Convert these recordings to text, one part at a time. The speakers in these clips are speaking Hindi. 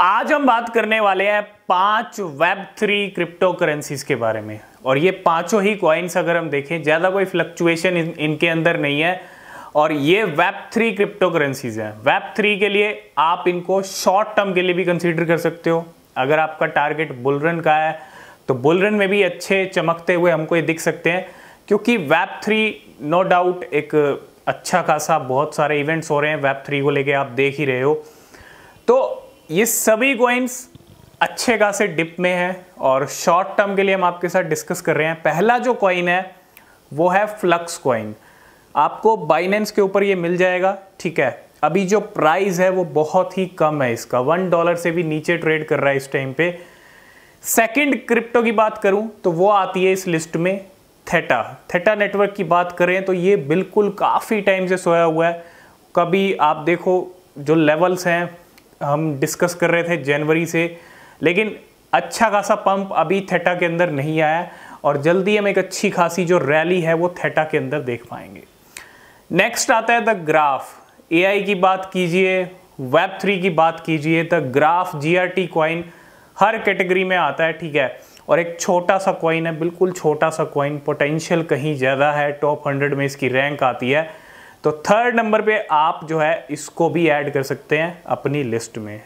आज हम बात करने वाले हैं पाँच वेब थ्री क्रिप्टो करेंसीज के बारे में। और ये पाँचों ही कॉइन्स अगर हम देखें ज़्यादा कोई फ्लक्चुएशन इन, इनके अंदर नहीं है। और ये वेब थ्री क्रिप्टो करेंसीज हैं। वेब थ्री के लिए आप इनको शॉर्ट टर्म के लिए भी कंसीडर कर सकते हो। अगर आपका टारगेट बुलरन का है तो बुलरन में भी अच्छे चमकते हुए हमको ये दिख सकते हैं। क्योंकि वेब थ्री नो डाउट एक अच्छा खासा बहुत सारे इवेंट्स हो रहे हैं। वेब थ्री को लेके आप देख ही रहे हो। ये सभी कॉइन्स अच्छे खासे डिप में है और शॉर्ट टर्म के लिए हम आपके साथ डिस्कस कर रहे हैं। पहला जो कॉइन है, वो है फ्लक्स कॉइन आपको बाइनेंस के ऊपर ये मिल जाएगा, ठीक है? अभी जो प्राइस है, वो बहुत ही कम है इसका। वन डॉलर से भी नीचे ट्रेड कर रहा है इस टाइम पे। सेकंड क्रिप्टो की बात करूँ तो वो आती है इस लिस्ट में थेटा थेटा नेटवर्क की बात करें तो ये बिल्कुल काफ़ी टाइम से सोया हुआ है। कभी आप देखो, जो लेवल्स हैं हम डिस्कस कर रहे थे जनवरी से, लेकिन अच्छा खासा पंप अभी थेटा के अंदर नहीं आया और जल्दी हम एक अच्छी खासी जो रैली है वो थेटा के अंदर देख पाएँगे। नेक्स्ट आता है द ग्राफ एआई की बात कीजिए वेब थ्री की बात कीजिए the graph G R T coin her category में आता है, ठीक है? और एक छोटा सा क्वाइन है, बिल्कुल छोटा सा क्वाइन पोटेंशियल कहीं ज़्यादा है टॉप हंड्रेड में इसकी रैंक आती है। तो थर्ड नंबर पे आप जो है इसको भी ऐड कर सकते हैं अपनी लिस्ट में।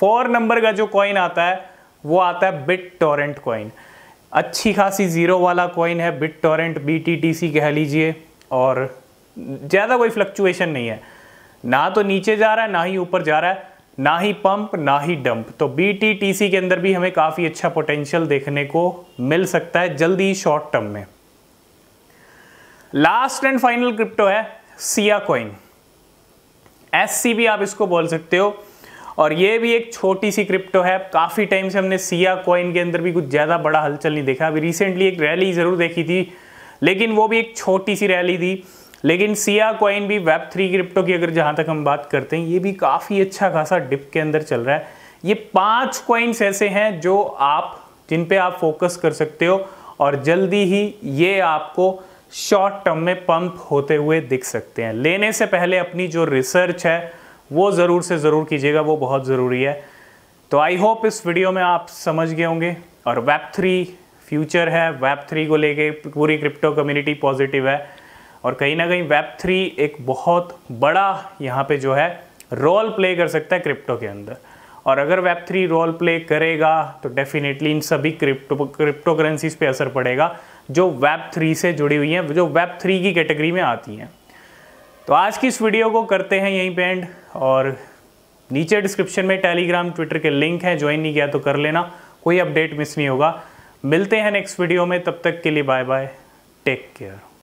फोर नंबर का जो कॉइन आता है, वो आता है बिट टोरेंट कॉइन अच्छी खासी ज़ीरो वाला कॉइन है बिट टोरेंट बी कह लीजिए, और ज़्यादा कोई फ्लक्चुएशन नहीं है। ना तो नीचे जा रहा है, ना ही ऊपर जा रहा है, ना ही पंप ना ही डंप तो बी के अंदर भी हमें काफ़ी अच्छा पोटेंशियल देखने को मिल सकता है जल्दी ही शॉर्ट टर्म में। लास्ट एंड फाइनल क्रिप्टो है। Sia coin. एस भी आप इसको बोल सकते हो। और ये भी एक छोटी सी क्रिप्टो है। काफ़ी टाइम से हमने सिया कॉइन के अंदर भी कुछ ज़्यादा बड़ा हलचल नहीं देखा। अभी रिसेंटली एक रैली ज़रूर देखी थी। लेकिन वो भी एक छोटी सी रैली थी। लेकिन सिया कॉइन भी वेब थ्री क्रिप्टो की अगर जहाँ तक हम बात करते हैं, ये भी काफ़ी अच्छा खासा डिप के अंदर चल रहा है। ये पाँच कॉइन्स ऐसे हैं जो आप, जिन पे आप फोकस कर सकते हो। और जल्दी ही ये आपको शॉर्ट टर्म में पंप होते हुए दिख सकते हैं। लेने से पहले अपनी जो रिसर्च है, वो ज़रूर से ज़रूर कीजिएगा, वो बहुत ज़रूरी है। तो आई होप इस वीडियो में आप समझ गए होंगे। और वेब थ्री फ्यूचर है वेब थ्री को लेके पूरी क्रिप्टो कम्युनिटी पॉजिटिव है। और कहीं ना कहीं वेब थ्री एक बहुत बड़ा यहाँ पे जो है रोल प्ले कर सकता है क्रिप्टो के अंदर। और अगर वेब थ्री रोल प्ले करेगा तो डेफिनेटली इन सभी क्रिप्टो क्रिप्टो करेंसीज पे असर पड़ेगा। जो वेब थ्री से जुड़ी हुई हैं, जो वेब थ्री की कैटेगरी में आती हैं। तो आज की इस वीडियो को करते हैं यहीं पे एंड और नीचे डिस्क्रिप्शन में टेलीग्राम ट्विटर के लिंक हैं ज्वाइन नहीं किया तो कर लेना। कोई अपडेट मिस नहीं होगा। मिलते हैं नेक्स्ट वीडियो में, तब तक के लिए बाय बाय टेक केयर